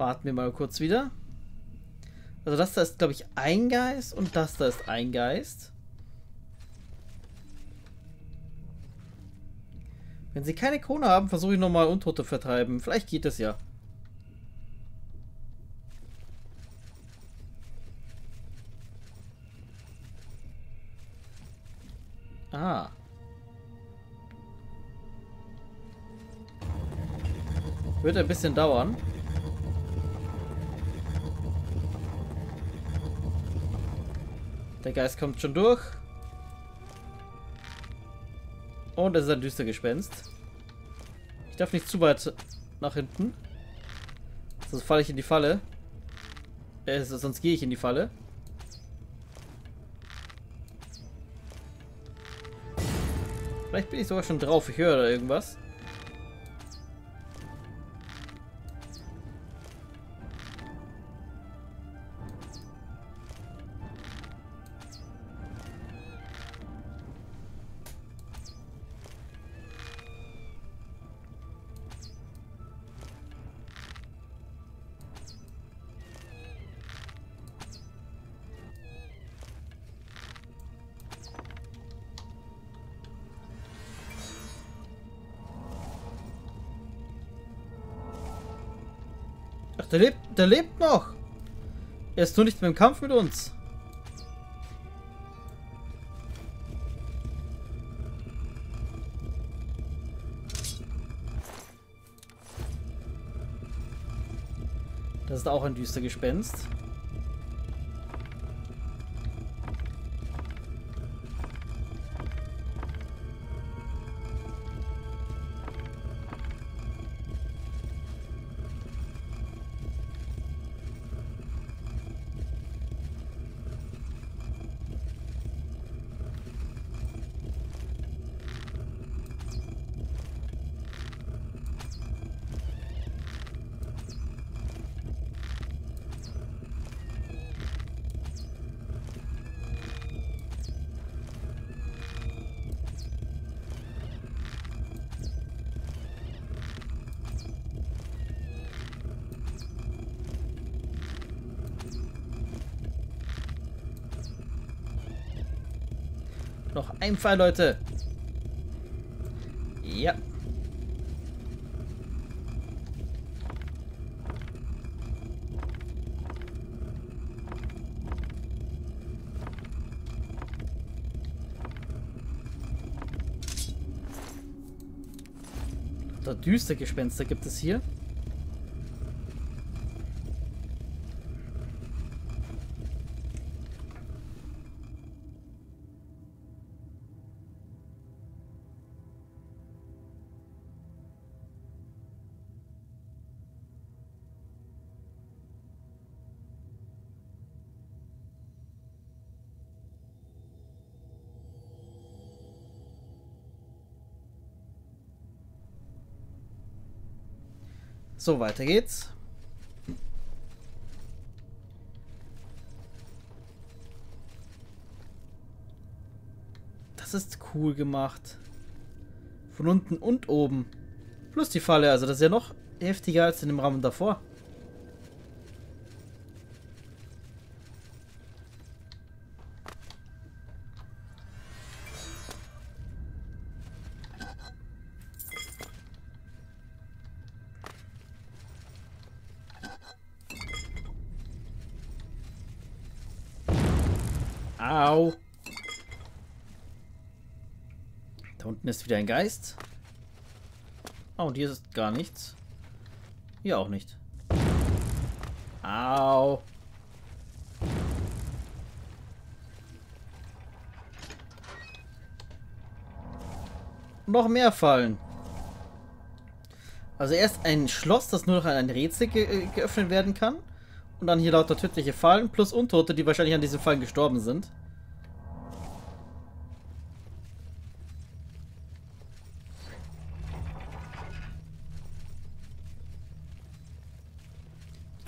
Warten wir mal kurz wieder. Also das da ist, glaube ich, ein Geist und das da ist ein Geist. Wenn sie keine Krone haben, versuche ich nochmal Untote vertreiben. Vielleicht geht es ja. Ah. Wird ein bisschen dauern. Der Geist kommt schon durch. Und es ist ein Düstergespenst. Ich darf nicht zu weit nach hinten. Sonst falle ich in die Falle. Äh, sonst gehe ich in die Falle. Vielleicht bin ich sogar schon drauf. Ich höre da irgendwas. Der lebt, der lebt noch. Er ist nur nicht mehr im Kampf mit uns. Das ist auch ein düster Gespenst. Noch ein Fall, Leute. Ja. Da düster Gespenster gibt es hier. So, weiter geht's. Das ist cool gemacht. Von unten und oben. Plus die Falle, also das ist ja noch heftiger als in dem Rahmen davor. Da unten ist wieder ein Geist. Oh, und hier ist gar nichts. Hier auch nicht. Au. Noch mehr Fallen. Also erst ein Schloss, das nur noch an ein Rätsel ge äh, geöffnet werden kann. Und dann hier lauter tödliche Fallen plus Untote, die wahrscheinlich an diesen Fallen gestorben sind.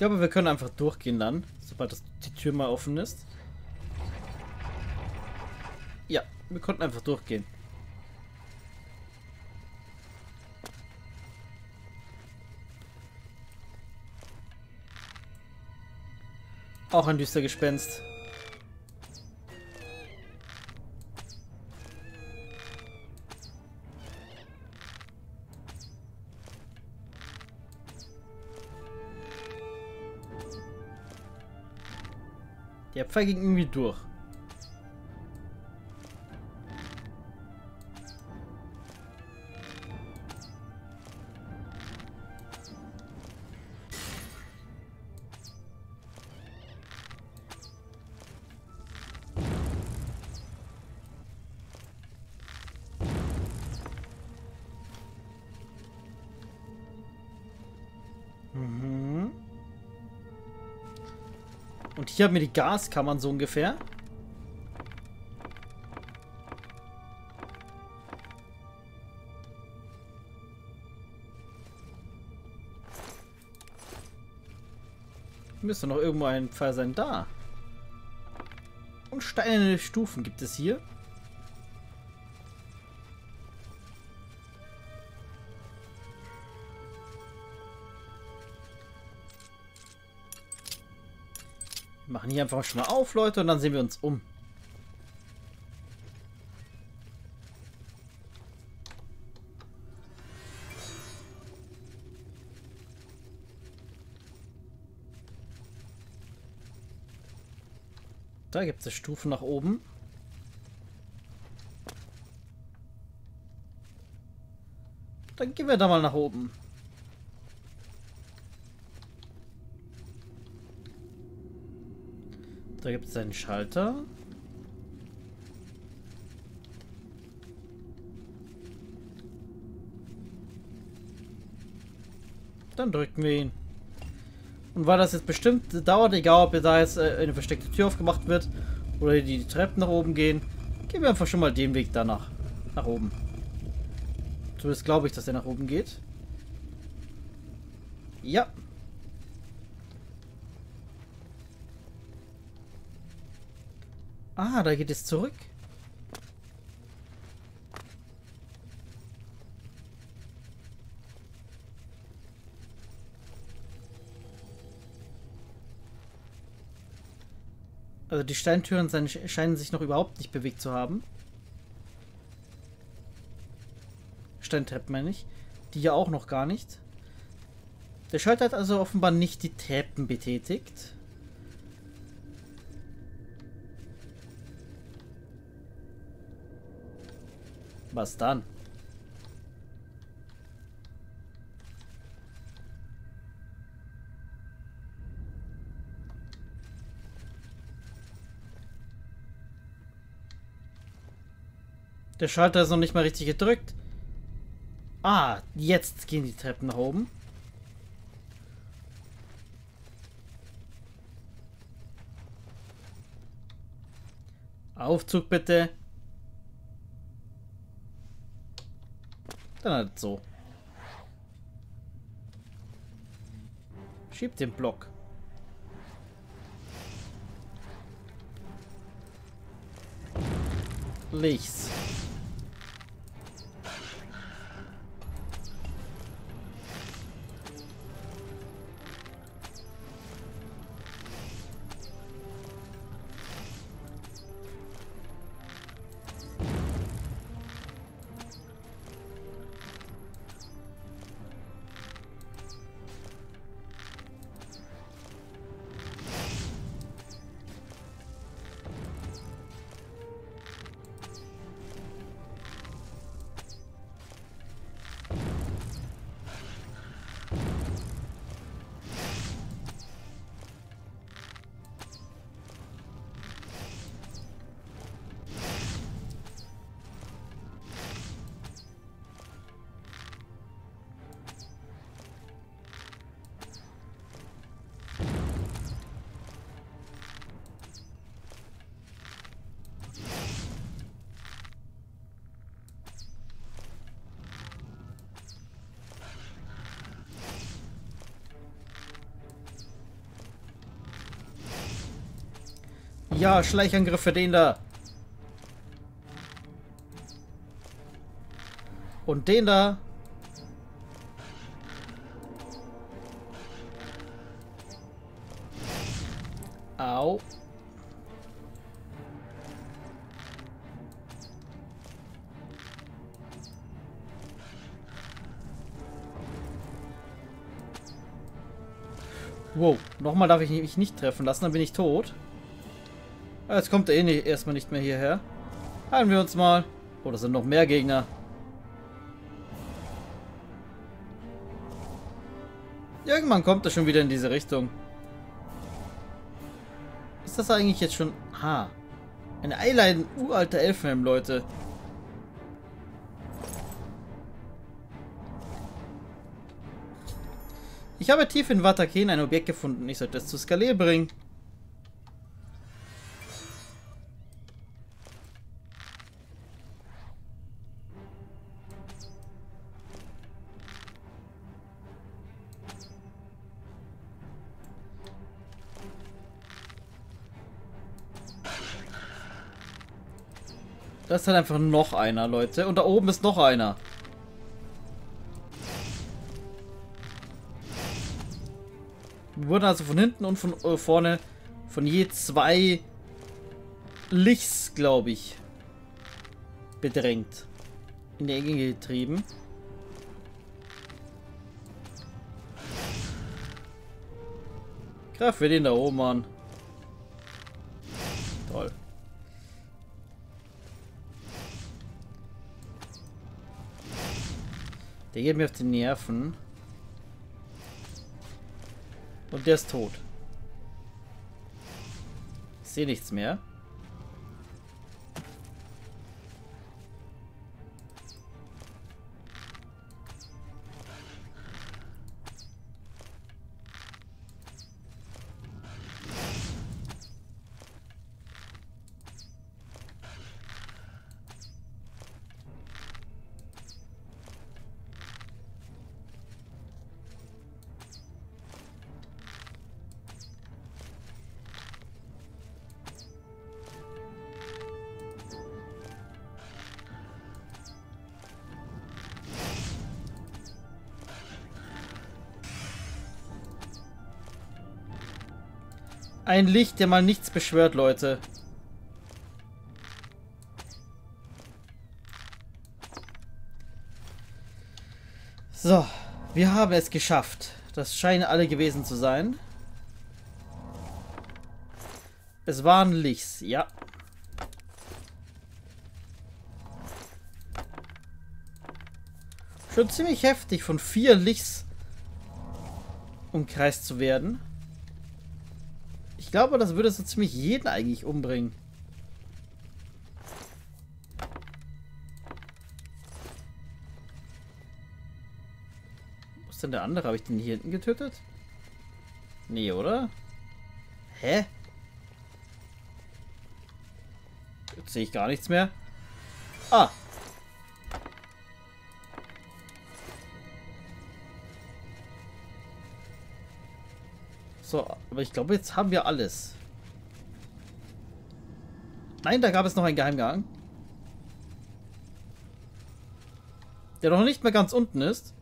glaube, wir können einfach durchgehen dann, sobald das, die Tür mal offen ist. Ja, wir konnten einfach durchgehen. Auch ein düster Gespenst. Der Pfeil ging irgendwie durch. Und hier haben wir die Gaskammern so ungefähr. Müsste noch irgendwo ein Pfeil sein. Da. Und steinerne Stufen gibt es hier. Machen hier einfach schon mal auf, Leute, und dann sehen wir uns um. Da gibt es Stufen nach oben. Dann gehen wir da mal nach oben. Da gibt es einen Schalter. Dann drücken wir ihn. Und weil das jetzt bestimmt dauert, egal ob da jetzt äh, eine versteckte Tür aufgemacht wird oder die Treppen nach oben gehen, gehen wir einfach schon mal den Weg danach. Nach oben. Zumindest glaube ich, dass er nach oben geht. Ja, Ah, da geht es zurück. Also die Steintüren scheinen sich noch überhaupt nicht bewegt zu haben. Steintreppen meine ich. Die ja auch noch gar nicht. Der Schalter hat also offenbar nicht die Treppen betätigt. Was dann? Der Schalter ist noch nicht mal richtig gedrückt. Ah, jetzt gehen die Treppen nach oben. Aufzug bitte. Dann halt so. Schieb den Block. Lichts. Ja, Schleichangriff für den da. Und den da. Au. Wow, nochmal darf ich mich nicht treffen lassen, dann bin ich tot. Ah, jetzt kommt er eh nicht, erstmal nicht mehr hierher. Heilen wir uns mal. Oh, das sind noch mehr Gegner. Irgendwann kommt er schon wieder in diese Richtung. Ist das eigentlich jetzt schon... Ah. Eine Eileiden uralter Elfenhelm, Leute. Ich habe tief in Wataken ein Objekt gefunden. Ich sollte es zu Skalier bringen. Ist halt einfach noch einer, Leute. Und da oben ist noch einer. Wir wurden also von hinten und von äh, vorne von je zwei Lichts, glaube ich, bedrängt. In die Enge getrieben. Greif wir den da oben an. Der geht mir auf die Nerven. Und der ist tot. Ich sehe nichts mehr. Ein Licht, der mal nichts beschwört, Leute. So, wir haben es geschafft. Das scheinen alle gewesen zu sein. Es waren Lichts, ja. Schon ziemlich heftig, von vier Lichts umkreist zu werden. Ich glaube, das würde so ziemlich jeden eigentlich umbringen. Ist denn der andere? Habe ich den hier hinten getötet? Nee, oder? Hä? Jetzt sehe ich gar nichts mehr. Ah, So, aber ich glaube, jetzt haben wir alles. Nein, da gab es noch einen Geheimgang. Der noch nicht mehr ganz unten ist.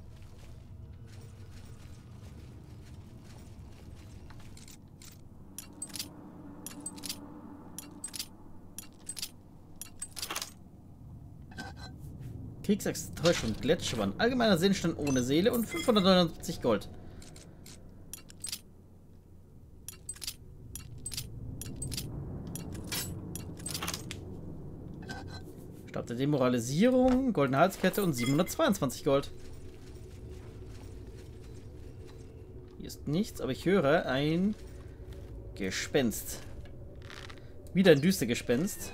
Kriegsäuschung, Gletschwand, allgemeiner Seelenstand ohne Seele und 579 Gold. Stab der Demoralisierung, goldene Halskette und 722 Gold. Hier ist nichts, aber ich höre ein Gespenst. Wieder ein Düstergespenst.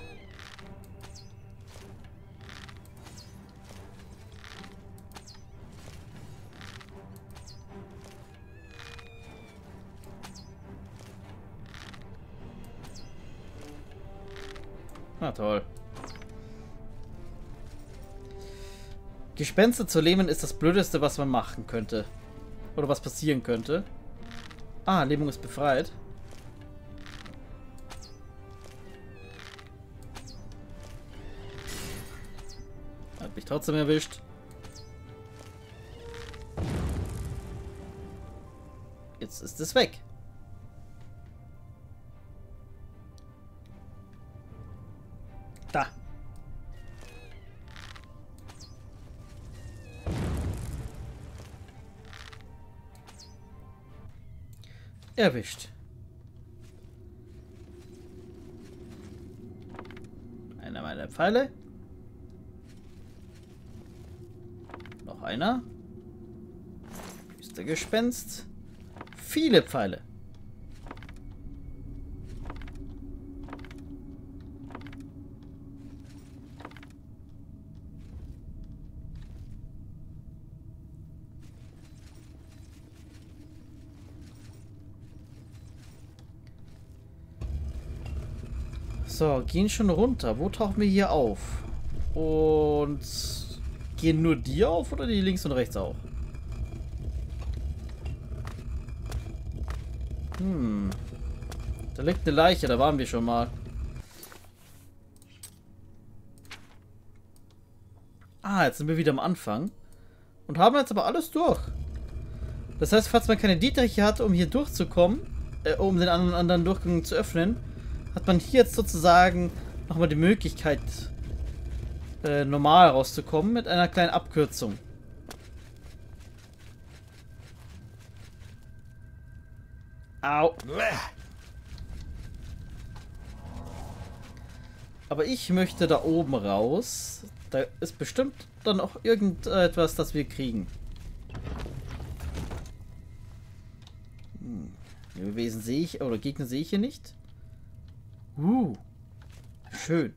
Na toll. Gespenster zu lähmen ist das Blödeste, was man machen könnte. Oder was passieren könnte. Ah, Lähmung ist befreit. Hat mich trotzdem erwischt. Jetzt ist es weg. Erwischt. Einer meiner Pfeile. Noch einer. Ist der Gespenst. Viele Pfeile. So, gehen schon runter. Wo tauchen wir hier auf? Und gehen nur die auf oder die links und rechts auch? Hm. Da liegt eine Leiche, da waren wir schon mal. Ah, jetzt sind wir wieder am Anfang. Und haben jetzt aber alles durch. Das heißt, falls man keine Dietriche hat, um hier durchzukommen, äh, um den anderen, anderen Durchgang zu öffnen, hat man hier jetzt sozusagen nochmal die Möglichkeit, äh, normal rauszukommen mit einer kleinen Abkürzung. Au. Aber ich möchte da oben raus. Da ist bestimmt dann auch irgendetwas, das wir kriegen. Hm. Wesen sehe ich, oder Gegner sehe ich hier nicht. Uh, schön.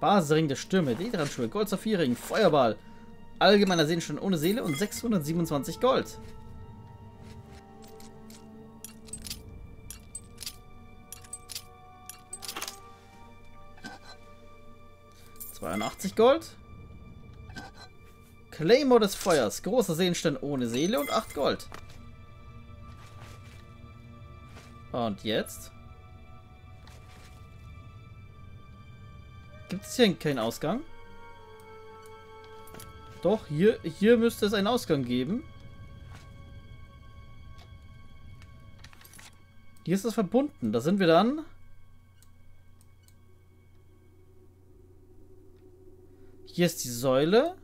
Basisring der Stürme, Detranschule, Gold Saphiring, Feuerball. Allgemeiner Seelenstein ohne Seele und 627 Gold. Gold. Claymore des Feuers. Großer Seenstein ohne Seele und 8 Gold. Und jetzt? Gibt es hier keinen Ausgang? Doch, hier, hier müsste es einen Ausgang geben. Hier ist es verbunden. Da sind wir dann. Hier ist die Säule.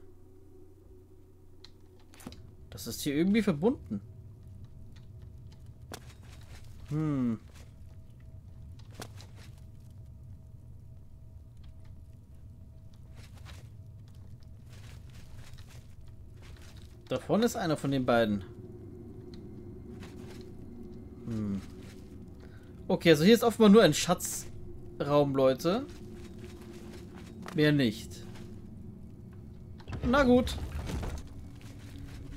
Das ist hier irgendwie verbunden. Hm. Da vorne ist einer von den beiden. Hm. Okay, also hier ist offenbar nur ein Schatzraum, Leute. Mehr nicht. Na gut.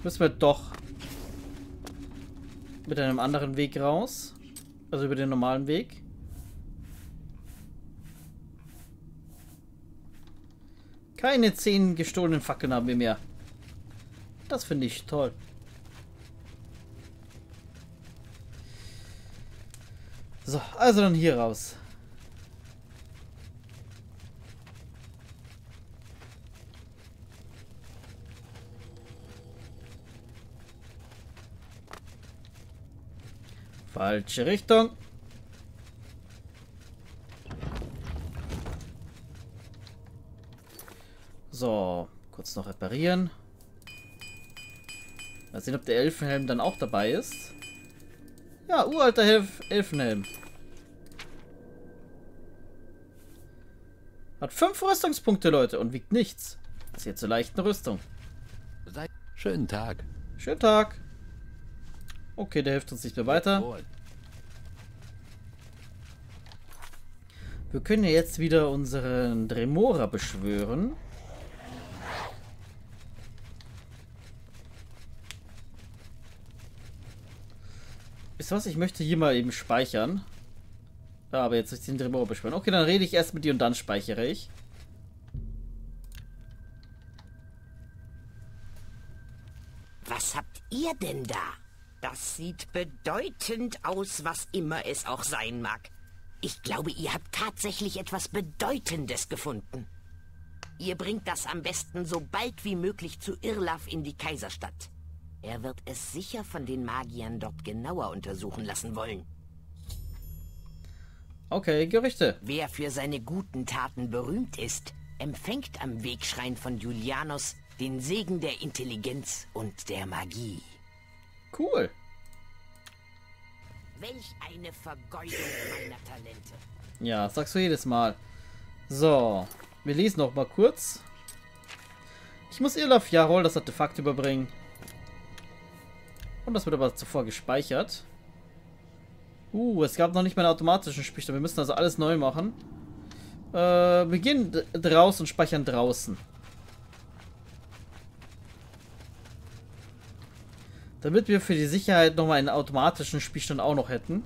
Müssen wir doch mit einem anderen Weg raus. Also über den normalen Weg. Keine zehn gestohlenen Fackeln haben wir mehr. Das finde ich toll. So, also dann hier raus. Falsche Richtung. So, kurz noch reparieren. Mal sehen, ob der Elfenhelm dann auch dabei ist. Ja, uralter Elf Elfenhelm. Hat fünf Rüstungspunkte, Leute, und wiegt nichts. Zählt zur leichten Rüstung. Schönen Tag. Schönen Tag. Okay, der hilft uns nicht mehr weiter. Wir können ja jetzt wieder unseren Dremora beschwören. Wisst was? Ich möchte hier mal eben speichern. Ja, aber jetzt soll ich den Dremora beschwören. Okay, dann rede ich erst mit dir und dann speichere ich. Was habt ihr denn da? Das sieht bedeutend aus, was immer es auch sein mag. Ich glaube, ihr habt tatsächlich etwas Bedeutendes gefunden. Ihr bringt das am besten so bald wie möglich zu Irlaf in die Kaiserstadt. Er wird es sicher von den Magiern dort genauer untersuchen lassen wollen. Okay, Gerüchte. Wer für seine guten Taten berühmt ist, empfängt am Wegschrein von Julianus den Segen der Intelligenz und der Magie. Cool. Welch eine Vergeudung meiner Talente. Ja, das sagst du jedes Mal. So, wir lesen noch mal kurz. Ich muss Irlaf Jarol das Artefakt überbringen. Und das wird aber zuvor gespeichert. Uh, es gab noch nicht mal einen automatischen Speicher. Wir müssen also alles neu machen. Äh, wir gehen draußen und speichern draußen. Damit wir für die Sicherheit nochmal einen automatischen Spielstand auch noch hätten.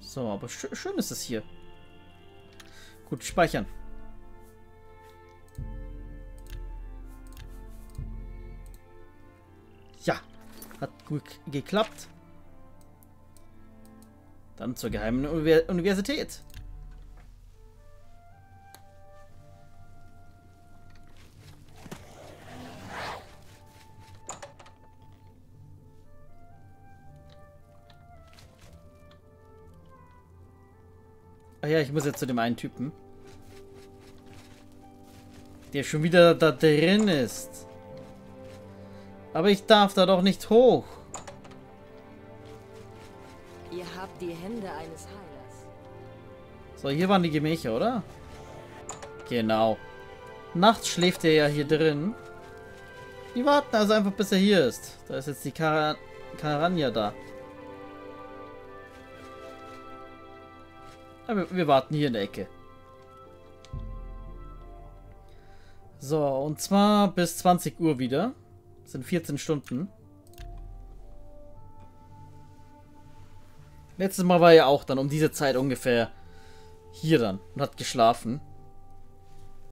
So, aber sch schön ist es hier. Gut, speichern. Ja, hat gut geklappt. Dann zur geheimen Universität. Ah ja, ich muss jetzt zu dem einen Typen. Der schon wieder da drin ist. Aber ich darf da doch nicht hoch. Ihr habt die Hände eines Heilers. So, hier waren die Gemächer, oder? Genau. Nachts schläft er ja hier drin. Die warten also einfach, bis er hier ist. Da ist jetzt die Kar Karanja da. Aber wir warten hier in der Ecke. So, und zwar bis 20 Uhr wieder. Das sind 14 Stunden. Letztes Mal war er auch dann um diese Zeit ungefähr hier dann und hat geschlafen.